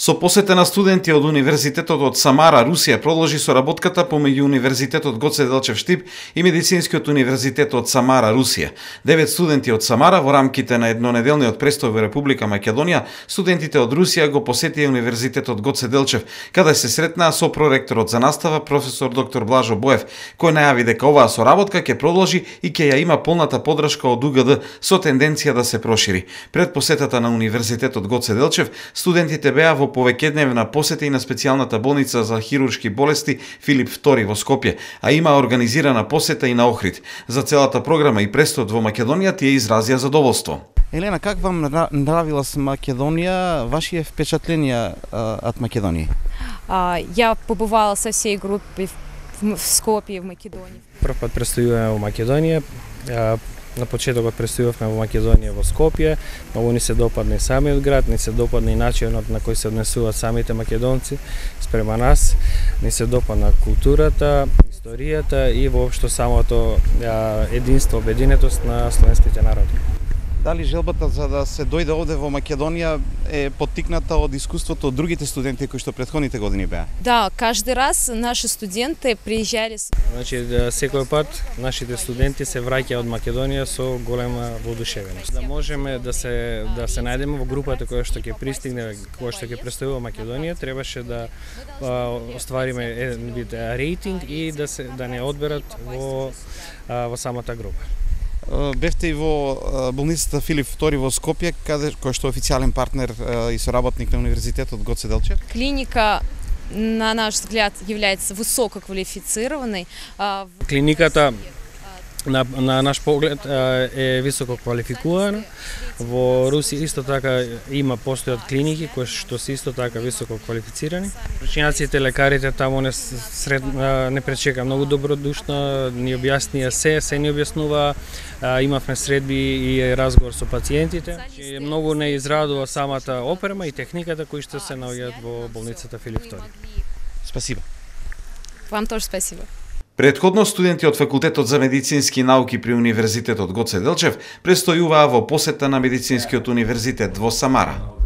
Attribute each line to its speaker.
Speaker 1: Со посета на студенти од Универзитетот од Самара, Русија, продолжи соработката помеѓу Универзитетот Гоце Делчев Штип и Медицинскиот универзитет од Самара, Русија. Девет студенти од Самара во рамките на еднонеделниот престој во Република Македонија, студентите од Русија го посетија Универзитетот Гоце Делчев, каде се сретнаа со проректорот за настава професор доктор Блажо Боев, кој најави дека оваа соработка ќе продолжи и ќе ја има полната подршка од УГД со тенденција да се прошири. Пред посетата на Универзитетот Гоце Делчев, студентите беа во повеќедневна посета и на специјалната болница за хируршки болести Филип II во Скопје, а има организирана посета и на Охрид. За целата програма и престојот во Македонија тие изразија задоволство.
Speaker 2: Елена, как вам нравилась Македонија? Ваши впечатления от Македонии?
Speaker 3: А, я побывала со всей группой в, в Скопје, в Македонии.
Speaker 4: Прв пат престојуваме во Македонија. На почетокот престојувавме во Македонија во Скопје, многу ни се допадна и самиот град, ни се допадна и начинот на кој се однесуваат самите македонци спрема нас, ни се допадна културата, историјата и воопшто самото единство, обединетост на словенските народи.
Speaker 2: Дали желбата за да се дојде овде во Македонија е поттикната од искуството од другите студенти кои што претходните години беа?
Speaker 3: Да, каждый раз наши студенти приезжали.
Speaker 4: Значи, да, секој пат нашите студенти се враќаат од Македонија со голема воодушевеност. Да можеме да се да се најдеме во групата која што ќе пристигне, која што ќе престојува Македонија, требаше да а, оствариме еден вид рейтинг и да се да не одберат во а, во самата група
Speaker 2: бевте и во болницата Филип II во Скопје, каде кој што е официјален партнер и соработник на Универзитетот Гоце Делчев.
Speaker 3: Клиника на наш взгляд является высококвалифицированной.
Speaker 4: Клиниката на, на наш поглед е високо квалификувана. Во Русија исто така има постојат клиники кои што се исто така високо квалифицирани. Причинаците лекарите таму не сред, не пречека многу добродушно, ни објаснија се, се ни објаснува, имавме средби и разговор со пациентите. И многу не израдува самата опрема и техниката кои што се наоѓаат во болницата Филип II.
Speaker 2: Спасибо.
Speaker 3: Вам тоже спасибо.
Speaker 1: Предходно студенти од факултетот за медицински науки при Универзитетот Гоце Делчев престојуваа во посета на медицинскиот универзитет во Самара.